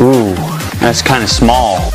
Ooh, that's kind of small.